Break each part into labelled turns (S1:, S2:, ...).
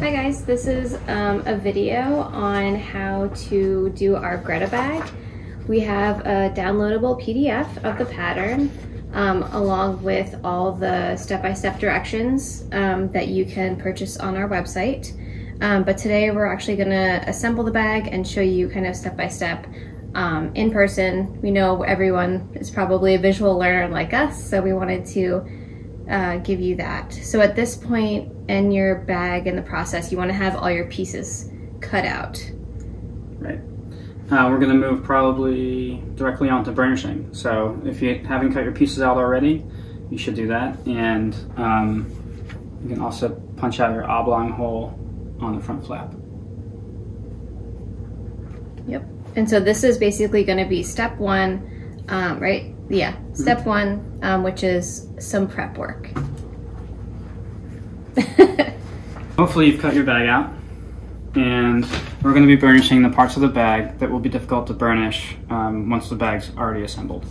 S1: Hi guys, this is um, a video on how to do our Greta bag. We have a downloadable PDF of the pattern um, along with all the step-by-step -step directions um, that you can purchase on our website. Um, but today we're actually gonna assemble the bag and show you kind of step-by-step -step, in person. We know everyone is probably a visual learner like us, so we wanted to uh, give you that. So at this point in your bag in the process, you want to have all your pieces cut out.
S2: Right. Uh, we're going to move probably directly onto burnishing. So if you haven't cut your pieces out already, you should do that. And um, you can also punch out your oblong hole on the front flap.
S1: Yep. And so this is basically going to be step one, um, right? Yeah, step mm -hmm. one, um, which is some prep work.
S2: Hopefully you've cut your bag out and we're going to be burnishing the parts of the bag that will be difficult to burnish um, once the bag's already assembled.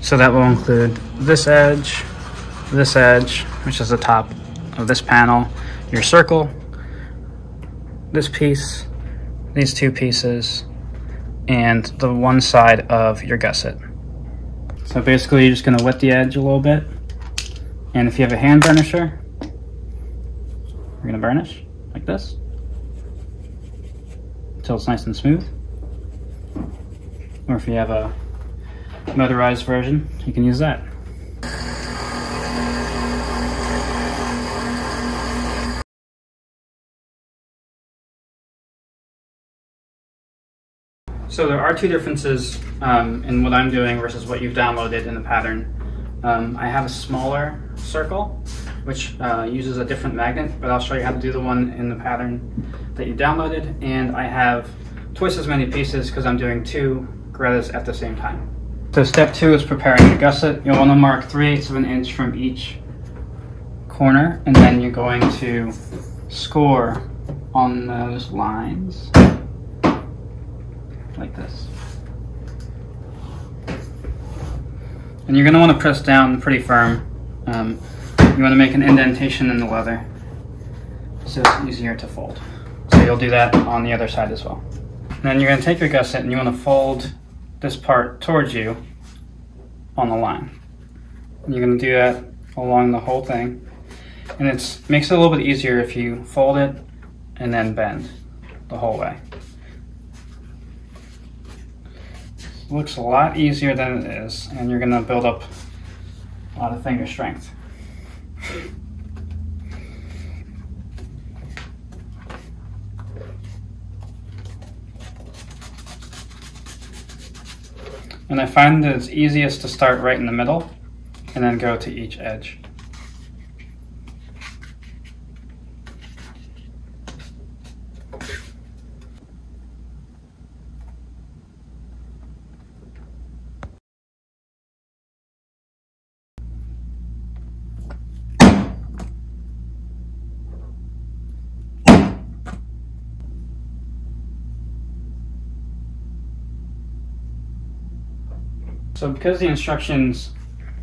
S2: So that will include this edge, this edge, which is the top of this panel, your circle, this piece, these two pieces, and the one side of your gusset. So basically you're just going to wet the edge a little bit. And if you have a hand burnisher, you're going to burnish like this until it's nice and smooth. Or if you have a motorized version, you can use that. So there are two differences um, in what I'm doing versus what you've downloaded in the pattern. Um, I have a smaller circle, which uh, uses a different magnet, but I'll show you how to do the one in the pattern that you downloaded. And I have twice as many pieces because I'm doing two Gretas at the same time. So step two is preparing your gusset. You'll want to mark 3 eighths of an inch from each corner, and then you're going to score on those lines like this. And you're going to want to press down pretty firm. Um, you want to make an indentation in the leather so it's easier to fold. So you'll do that on the other side as well. And then you're going to take your gusset and you want to fold this part towards you on the line. And you're going to do that along the whole thing. And it makes it a little bit easier if you fold it and then bend the whole way. Looks a lot easier than it is, and you're gonna build up a lot of finger strength. And I find that it's easiest to start right in the middle and then go to each edge. So because the instructions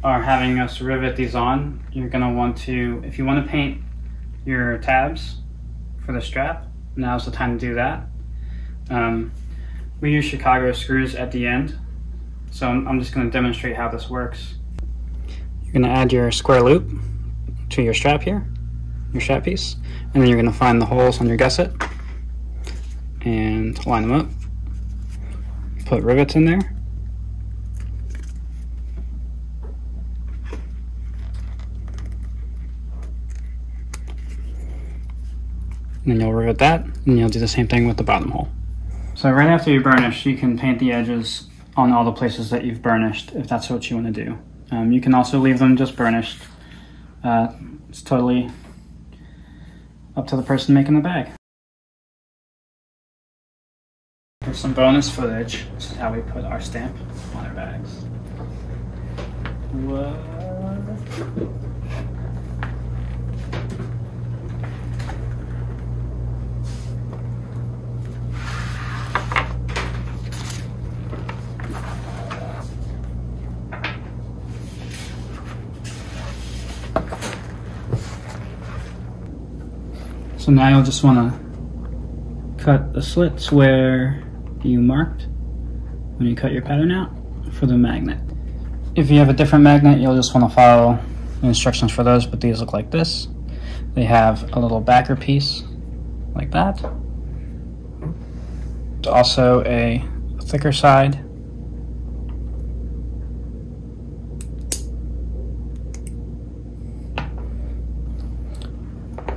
S2: are having us rivet these on, you're going to want to, if you want to paint your tabs for the strap, now's the time to do that. Um, we use Chicago screws at the end, so I'm, I'm just going to demonstrate how this works. You're going to add your square loop to your strap here, your strap piece, and then you're going to find the holes on your gusset and line them up. Put rivets in there And then you'll rivet that, and you'll do the same thing with the bottom hole. So right after you burnish, you can paint the edges on all the places that you've burnished, if that's what you want to do. Um, you can also leave them just burnished. Uh, it's totally up to the person making the bag. For some bonus footage, this is how we put our stamp on our bags. What? So now you'll just want to cut the slits where you marked when you cut your pattern out for the magnet. If you have a different magnet, you'll just want to follow the instructions for those, but these look like this. They have a little backer piece like that. It's also a thicker side.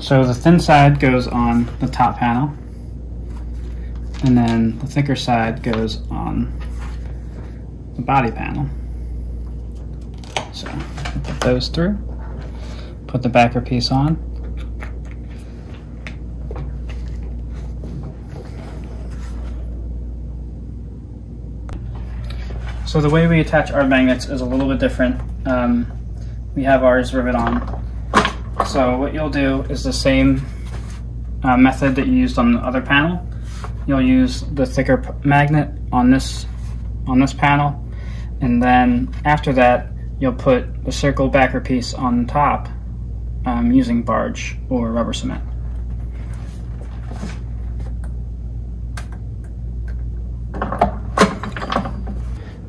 S2: So the thin side goes on the top panel, and then the thicker side goes on the body panel. So put those through, put the backer piece on. So the way we attach our magnets is a little bit different. Um, we have ours rivet on. So what you'll do is the same uh, method that you used on the other panel. You'll use the thicker magnet on this on this panel, and then after that you'll put the circle backer piece on top um, using barge or rubber cement.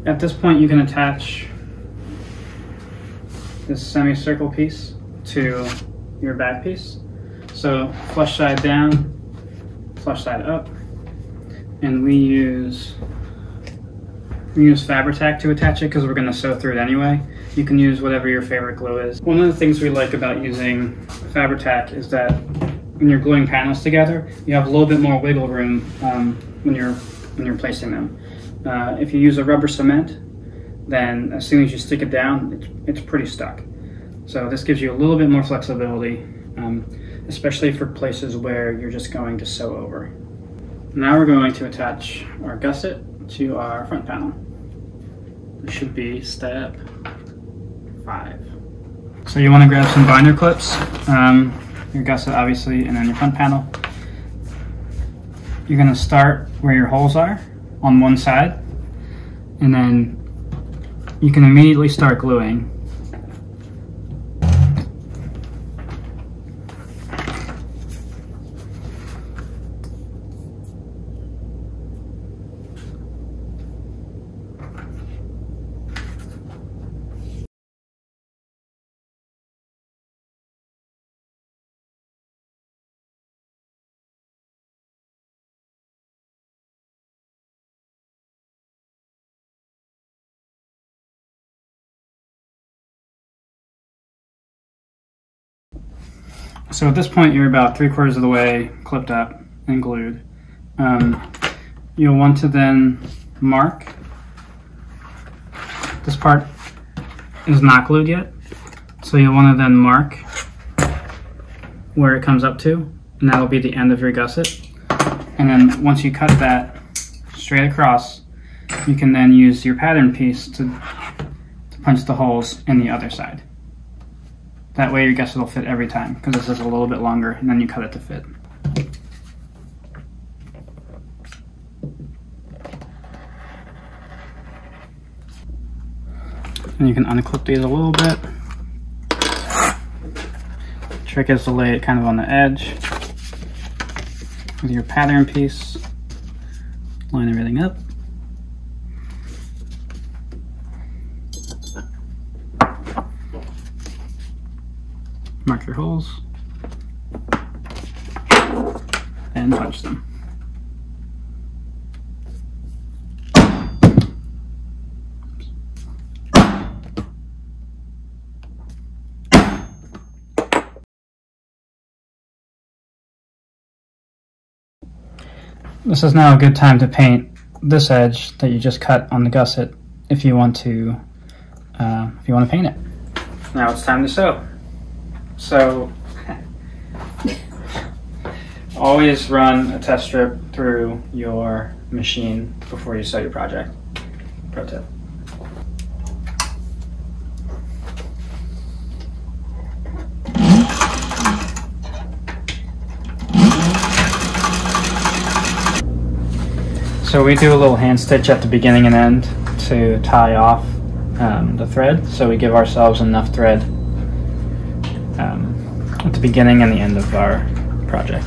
S2: At this point you can attach this semicircle piece to your back piece. So flush side down, flush side up, and we use we use Fabri-Tac to attach it because we're going to sew through it anyway. You can use whatever your favorite glue is. One of the things we like about using Fabri-Tac is that when you're gluing panels together, you have a little bit more wiggle room um, when you're when you're placing them. Uh, if you use a rubber cement, then as soon as you stick it down, it's, it's pretty stuck. So this gives you a little bit more flexibility, um, especially for places where you're just going to sew over. Now we're going to attach our gusset to our front panel. This should be step five. So you want to grab some binder clips, um, your gusset obviously, and then your front panel. You're going to start where your holes are on one side, and then you can immediately start gluing So at this point, you're about three quarters of the way clipped up and glued. Um, you'll want to then mark. This part is not glued yet, so you'll want to then mark where it comes up to, and that'll be the end of your gusset. And then once you cut that straight across, you can then use your pattern piece to, to punch the holes in the other side. That way your gusset will fit every time because this is a little bit longer and then you cut it to fit. And you can unclip these a little bit. Trick is to lay it kind of on the edge with your pattern piece. Line everything up. Mark your holes, and punch them. This is now a good time to paint this edge that you just cut on the gusset if you want to uh, if you want to paint it. Now it's time to sew. So always run a test strip through your machine before you start your project. Pro tip. So we do a little hand stitch at the beginning and end to tie off um, the thread. So we give ourselves enough thread beginning and the end of our project.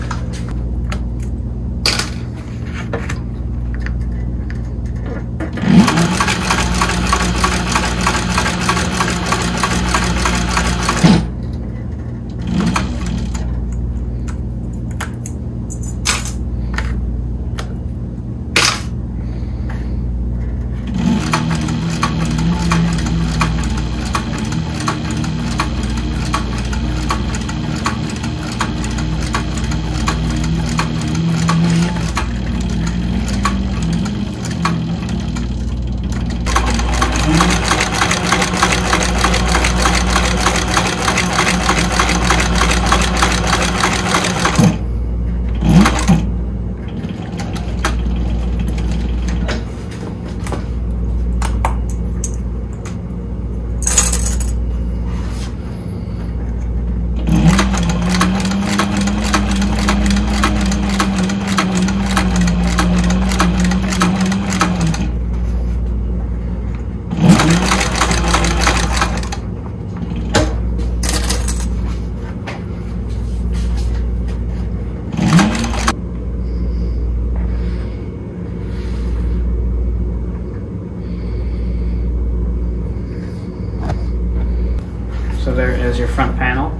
S2: So there is your front panel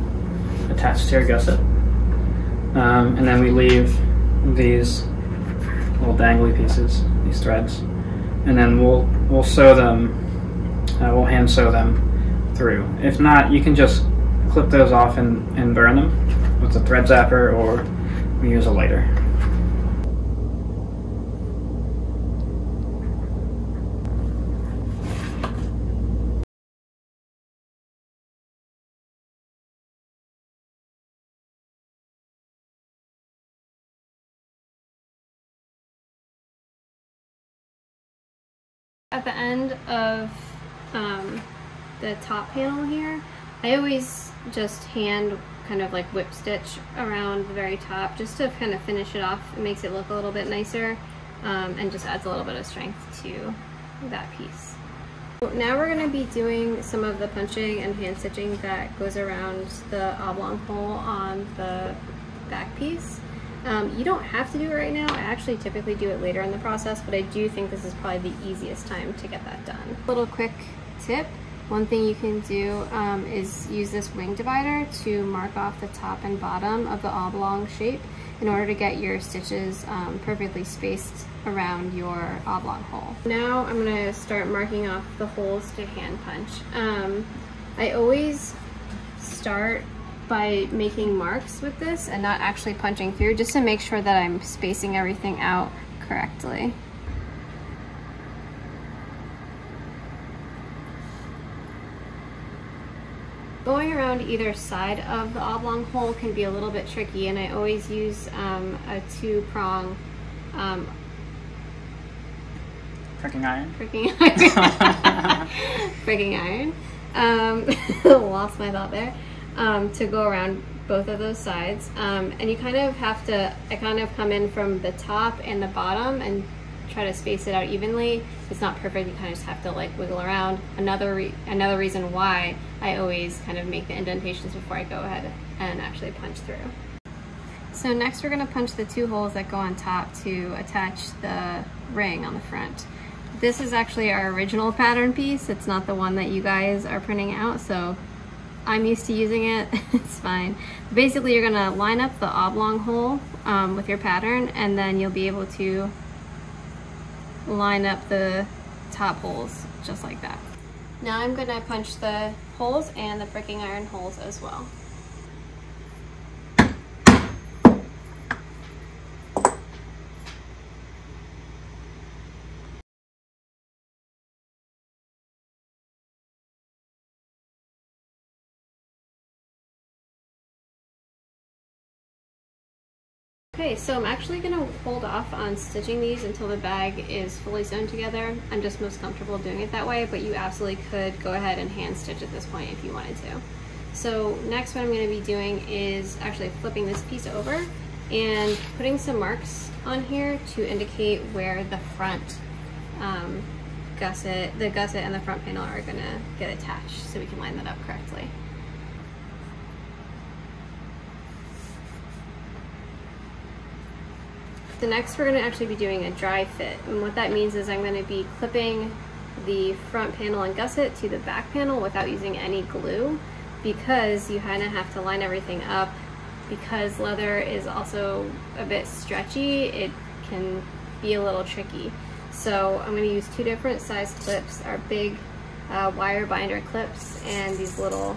S2: attached to your gusset. Um, and then we leave these little dangly pieces, these threads, and then we'll we'll sew them. Uh, we'll hand sew them through. If not, you can just clip those off and, and burn them with a thread zapper, or we use a lighter.
S1: At the end of the top panel here, I always just hand kind of like whip stitch around the very top just to kind of finish it off. It makes it look a little bit nicer um, and just adds a little bit of strength to that piece. So now we're going to be doing some of the punching and hand stitching that goes around the oblong hole on the back piece. Um, you don't have to do it right now. I actually typically do it later in the process, but I do think this is probably the easiest time to get that done. Little quick tip. One thing you can do um, is use this wing divider to mark off the top and bottom of the oblong shape in order to get your stitches um, perfectly spaced around your oblong hole. Now I'm going to start marking off the holes to hand punch. Um, I always start by making marks with this and not actually punching through just to make sure that I'm spacing everything out correctly. Going around either side of the oblong hole can be a little bit tricky and I always use um, a two prong um,
S2: Pricking iron.
S1: pricking iron. pricking iron. Um, lost my thought there. Um, to go around both of those sides. Um, and you kind of have to, I kind of come in from the top and the bottom and try to space it out evenly. It's not perfect, you kind of just have to like wiggle around. Another, re another reason why I always kind of make the indentations before I go ahead and actually punch through. So next we're gonna punch the two holes that go on top to attach the ring on the front. This is actually our original pattern piece. It's not the one that you guys are printing out, so I'm used to using it, it's fine. Basically, you're gonna line up the oblong hole um, with your pattern and then you'll be able to line up the top holes just like that. Now I'm gonna punch the holes and the pricking iron holes as well. Okay, so I'm actually gonna hold off on stitching these until the bag is fully sewn together. I'm just most comfortable doing it that way, but you absolutely could go ahead and hand stitch at this point if you wanted to. So next what I'm gonna be doing is actually flipping this piece over and putting some marks on here to indicate where the front um, gusset, the gusset and the front panel are gonna get attached so we can line that up correctly. The next we're gonna actually be doing a dry fit. And what that means is I'm gonna be clipping the front panel and gusset to the back panel without using any glue because you kind of have to line everything up because leather is also a bit stretchy it can be a little tricky so I'm going to use two different size clips our big uh, wire binder clips and these little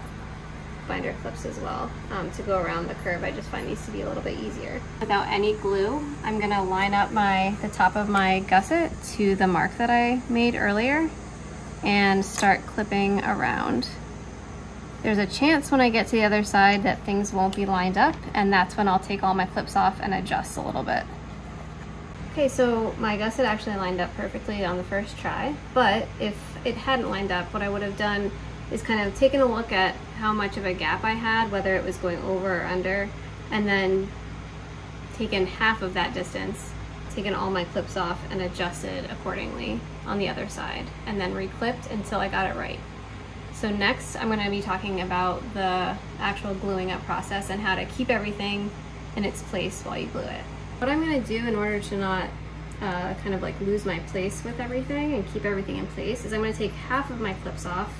S1: binder clips as well um, to go around the curve. I just find these to be a little bit easier. Without any glue I'm going to line up my the top of my gusset to the mark that I made earlier and start clipping around. There's a chance when I get to the other side that things won't be lined up and that's when I'll take all my clips off and adjust a little bit. Okay, so my gusset actually lined up perfectly on the first try, but if it hadn't lined up, what I would have done is kind of taking a look at how much of a gap I had, whether it was going over or under, and then taken half of that distance, taken all my clips off and adjusted accordingly on the other side, and then reclipped until I got it right. So next I'm going to be talking about the actual gluing up process and how to keep everything in its place while you glue it. What I'm going to do in order to not uh, kind of like lose my place with everything and keep everything in place is I'm going to take half of my clips off,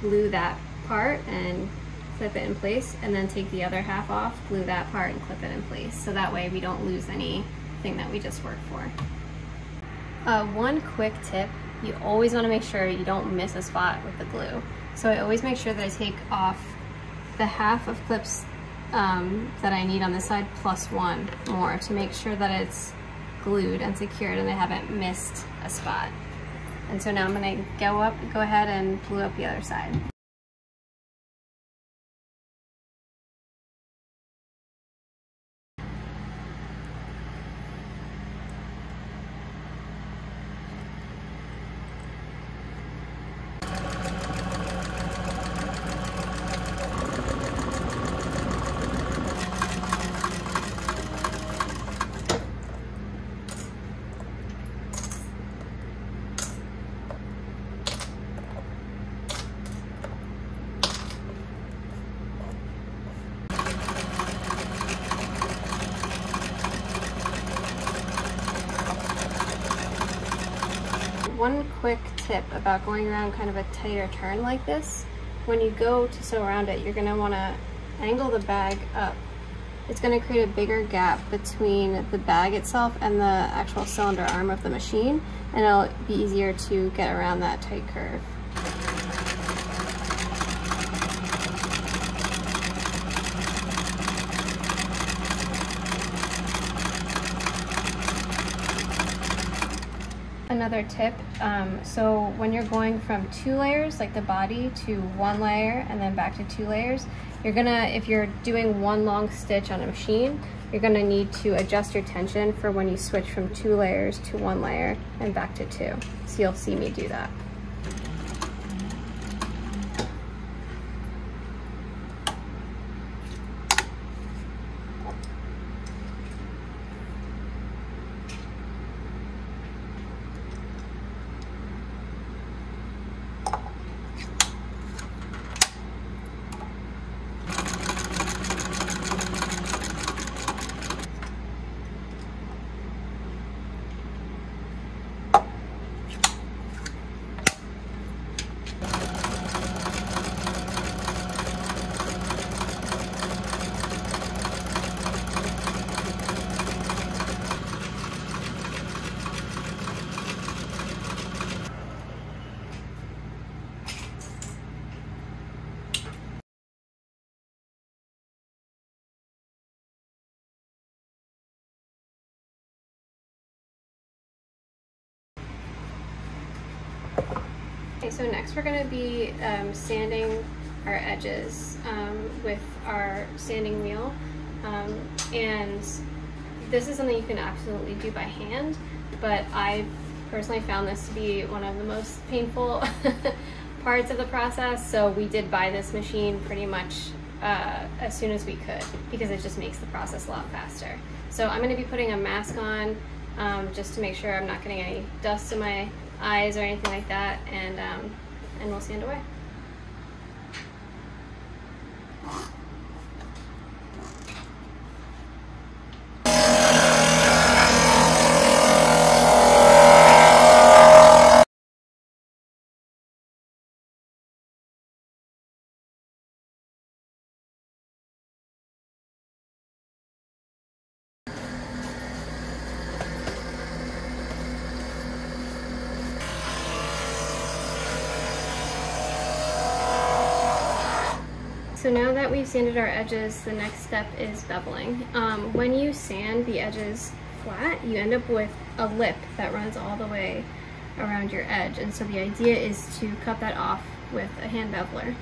S1: glue that part and clip it in place, and then take the other half off, glue that part and clip it in place. So that way we don't lose anything that we just worked for. Uh, one quick tip, you always want to make sure you don't miss a spot with the glue. So I always make sure that I take off the half of clips um, that I need on this side plus one more to make sure that it's glued and secured and I haven't missed a spot. And so now I'm gonna go up, go ahead and glue up the other side. one quick tip about going around kind of a tighter turn like this. When you go to sew around it, you're gonna wanna angle the bag up. It's gonna create a bigger gap between the bag itself and the actual cylinder arm of the machine, and it'll be easier to get around that tight curve. Another tip, um, so when you're going from two layers, like the body, to one layer and then back to two layers, you're gonna, if you're doing one long stitch on a machine, you're gonna need to adjust your tension for when you switch from two layers to one layer and back to two. So you'll see me do that. Okay, so next we're going to be um, sanding our edges um, with our sanding wheel. Um, and this is something you can absolutely do by hand, but I personally found this to be one of the most painful parts of the process. So we did buy this machine pretty much uh, as soon as we could because it just makes the process a lot faster. So I'm going to be putting a mask on um, just to make sure I'm not getting any dust in my eyes or anything like that, and um, and we'll sand away. So now that we've sanded our edges, the next step is beveling. Um, when you sand the edges flat, you end up with a lip that runs all the way around your edge. And so the idea is to cut that off with a hand beveler.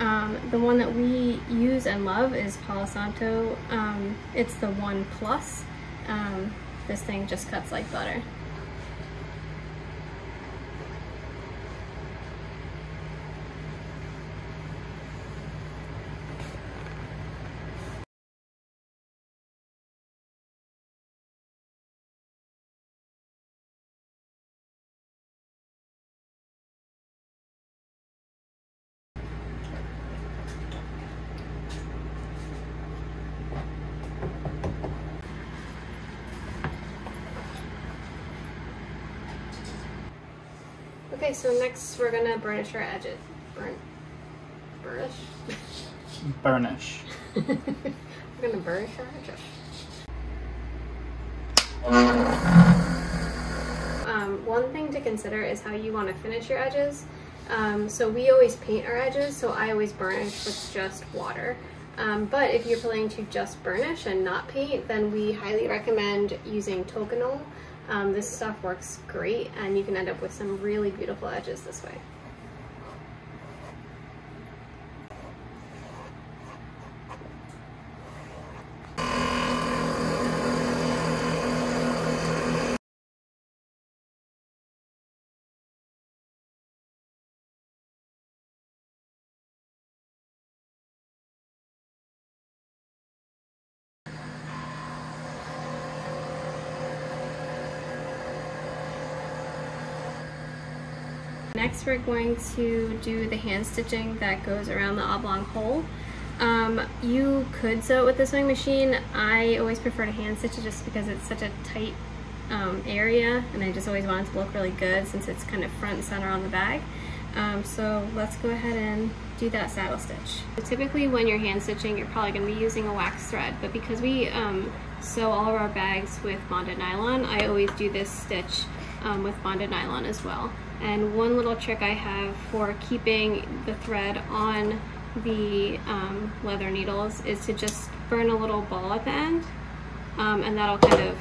S1: Um, the one that we use and love is Palo Santo. Um, it's the One Plus. Um, this thing just cuts like butter. Okay, so next we're gonna burnish our edges. Burn, burnish?
S2: Burnish.
S1: we're gonna burnish our edges. Um, one thing to consider is how you want to finish your edges. Um, so we always paint our edges, so I always burnish with just water. Um, but if you're planning to just burnish and not paint, then we highly recommend using Tokonole. Um, this stuff works great and you can end up with some really beautiful edges this way. Next we're going to do the hand stitching that goes around the oblong hole. Um, you could sew it with the sewing machine. I always prefer to hand stitch it just because it's such a tight um, area and I just always want it to look really good since it's kind of front and center on the bag. Um, so let's go ahead and do that saddle stitch. Typically when you're hand stitching you're probably going to be using a wax thread but because we um, sew all of our bags with bonded nylon I always do this stitch um, with bonded nylon as well. And one little trick I have for keeping the thread on the um, leather needles is to just burn a little ball at the end um, and that'll kind of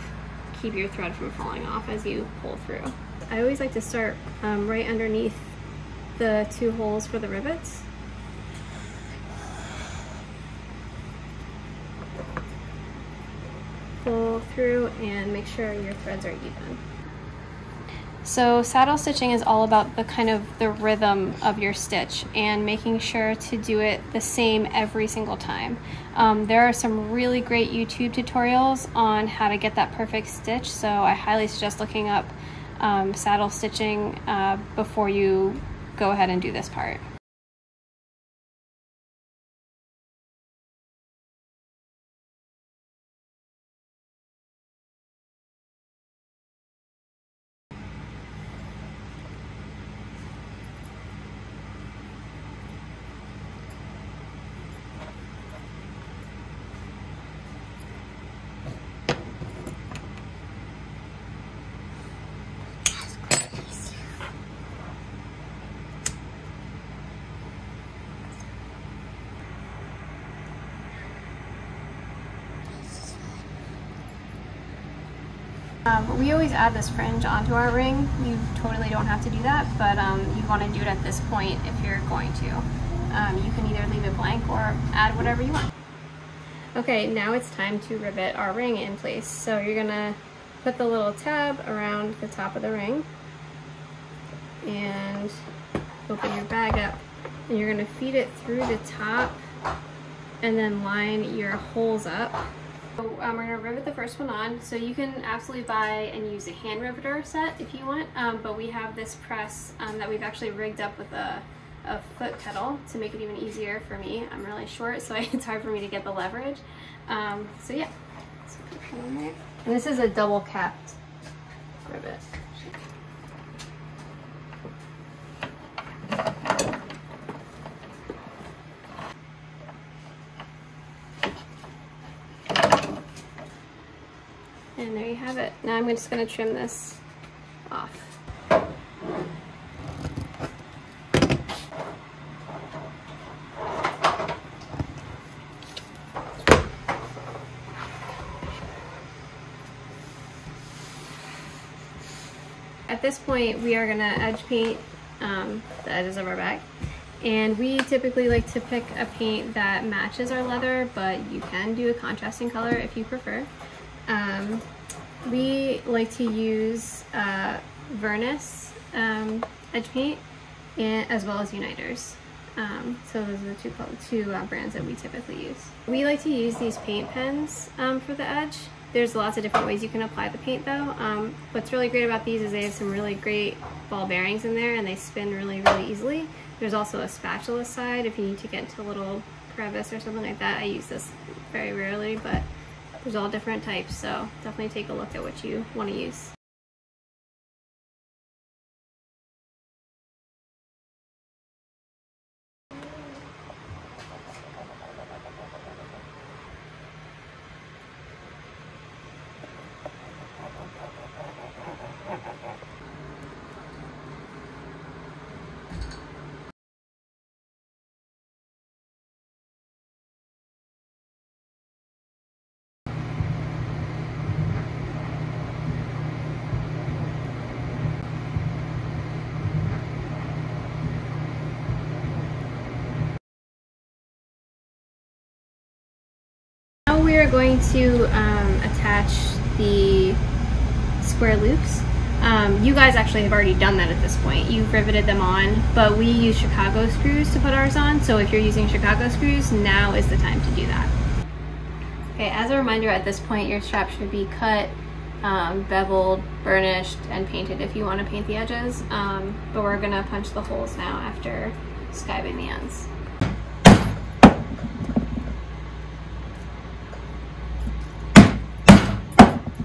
S1: keep your thread from falling off as you pull through. I always like to start um, right underneath the two holes for the rivets. Pull through and make sure your threads are even. So saddle stitching is all about the kind of the rhythm of your stitch and making sure to do it the same every single time. Um, there are some really great YouTube tutorials on how to get that perfect stitch, so I highly suggest looking up um, saddle stitching uh, before you go ahead and do this part. Um, we always add this fringe onto our ring. You totally don't have to do that, but um, you want to do it at this point if you're going to. Um, you can either leave it blank or add whatever you want. Okay, now it's time to rivet our ring in place. So you're gonna put the little tab around the top of the ring and open your bag up. And you're gonna feed it through the top and then line your holes up so um, we're gonna rivet the first one on. So you can absolutely buy and use a hand riveter set if you want, um, but we have this press um, that we've actually rigged up with a, a, foot pedal to make it even easier for me. I'm really short, so it's hard for me to get the leverage. Um, so yeah, and this is a double capped rivet. there you have it. Now I'm just gonna trim this off. At this point, we are gonna edge paint um, the edges of our bag. And we typically like to pick a paint that matches our leather, but you can do a contrasting color if you prefer. Um, we like to use uh, um, edge paint and, as well as Uniters. Um, so those are the two, two uh, brands that we typically use. We like to use these paint pens um, for the edge. There's lots of different ways you can apply the paint though. Um, what's really great about these is they have some really great ball bearings in there and they spin really, really easily. There's also a spatula side if you need to get into a little crevice or something like that. I use this very rarely, but there's all different types, so definitely take a look at what you want to use. We are going to um, attach the square loops. Um, you guys actually have already done that at this point. You've riveted them on, but we use Chicago screws to put ours on. So if you're using Chicago screws, now is the time to do that. Okay, as a reminder at this point, your strap should be cut, um, beveled, burnished, and painted if you want to paint the edges. Um, but we're gonna punch the holes now after skiving the ends.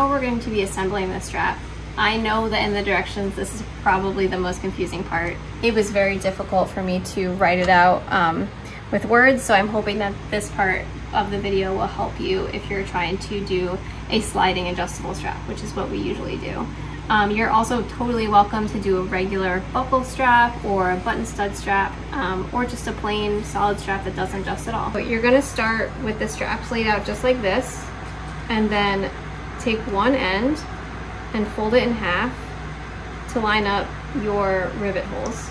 S1: We're going to be assembling the strap. I know that in the directions this is probably the most confusing part. It was very difficult for me to write it out um, with words so I'm hoping that this part of the video will help you if you're trying to do a sliding adjustable strap which is what we usually do. Um, you're also totally welcome to do a regular buckle strap or a button stud strap um, or just a plain solid strap that doesn't adjust at all. But you're going to start with the straps laid out just like this and then take one end and fold it in half to line up your rivet holes.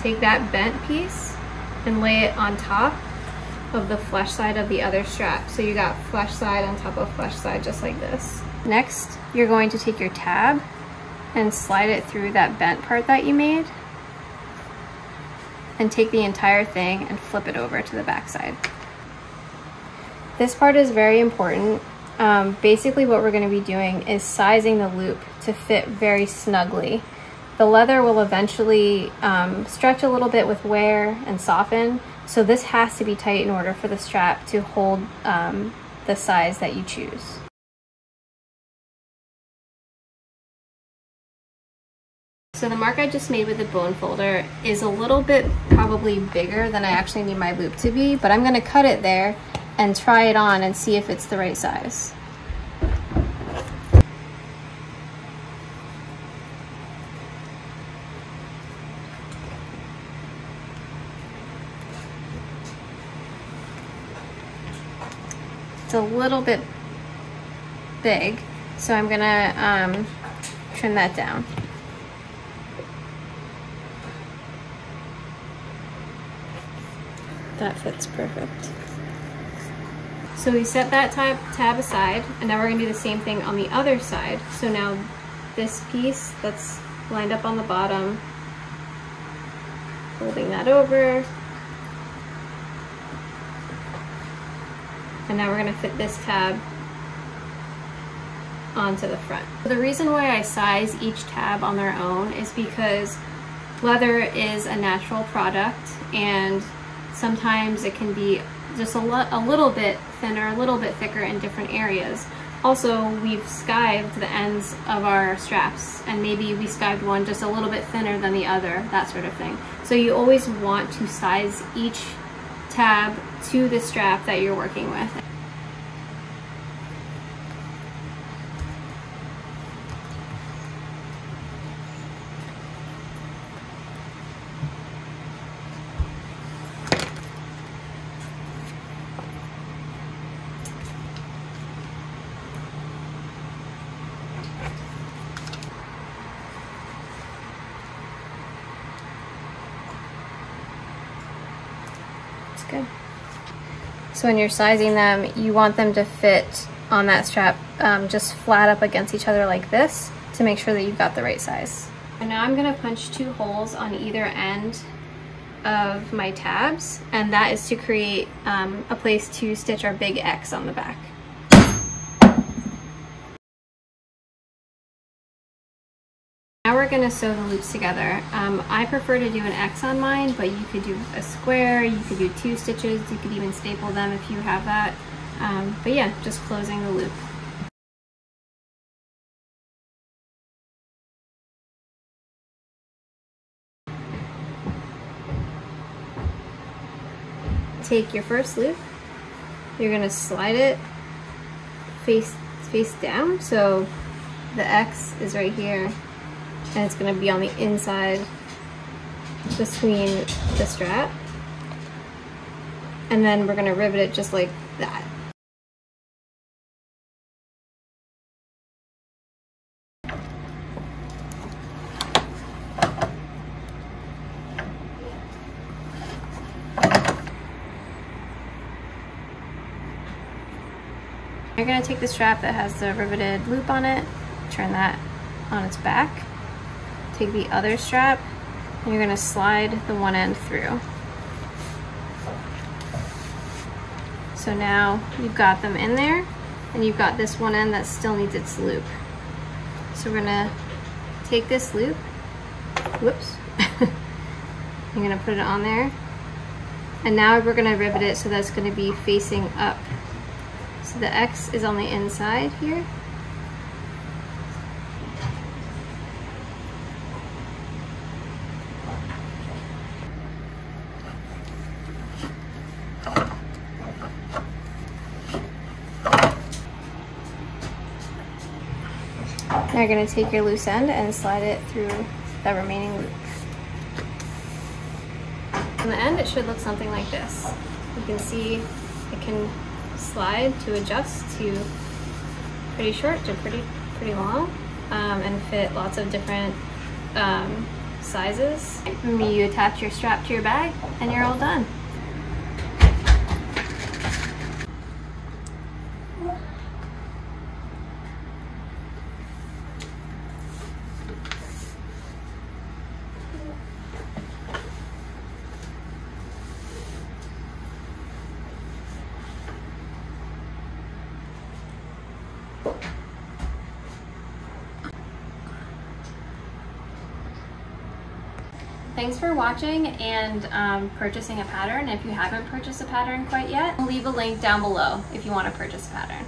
S1: Take that bent piece and lay it on top of the flesh side of the other strap. So you got flesh side on top of flesh side just like this. Next, you're going to take your tab and slide it through that bent part that you made and take the entire thing and flip it over to the back side. This part is very important. Um, basically what we're going to be doing is sizing the loop to fit very snugly. The leather will eventually um, stretch a little bit with wear and soften, so this has to be tight in order for the strap to hold um, the size that you choose. So the mark I just made with the bone folder is a little bit probably bigger than I actually need my loop to be, but I'm gonna cut it there and try it on and see if it's the right size. It's a little bit big, so I'm gonna um, trim that down. That fits perfect. So we set that tab, tab aside, and now we're gonna do the same thing on the other side. So now this piece that's lined up on the bottom, folding that over. And now we're gonna fit this tab onto the front. The reason why I size each tab on their own is because leather is a natural product and sometimes it can be just a, a little bit thinner, a little bit thicker in different areas. Also, we've skived the ends of our straps and maybe we skived one just a little bit thinner than the other, that sort of thing. So you always want to size each tab to the strap that you're working with. good. So when you're sizing them, you want them to fit on that strap um, just flat up against each other like this to make sure that you've got the right size. And now I'm gonna punch two holes on either end of my tabs and that is to create um, a place to stitch our big X on the back. Now we're going to sew the loops together. Um, I prefer to do an X on mine, but you could do a square, you could do two stitches, you could even staple them if you have that. Um, but yeah, just closing the loop. Take your first loop, you're going to slide it face face down so the X is right here and it's going to be on the inside between the strap and then we're going to rivet it just like that. You're going to take the strap that has the riveted loop on it, turn that on its back, take the other strap and you're going to slide the one end through. So now you've got them in there and you've got this one end that still needs its loop. So we're going to take this loop, whoops, going to put it on there and now we're going to rivet it so that's going to be facing up. So the X is on the inside here You're going to take your loose end and slide it through the remaining loop. On the end, it should look something like this. You can see it can slide to adjust to pretty short to pretty pretty long um, and fit lots of different um, sizes. You attach your strap to your bag and you're all done. Thanks for watching and um, purchasing a pattern. If you haven't purchased a pattern quite yet, I'll leave a link down below if you want to purchase a pattern.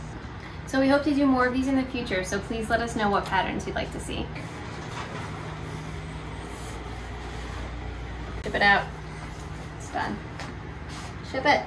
S1: So we hope to do more of these in the future, so please let us know what patterns you'd like to see. Ship it out. It's done. Ship it.